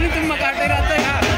नहीं तुम मकाटे रहते यार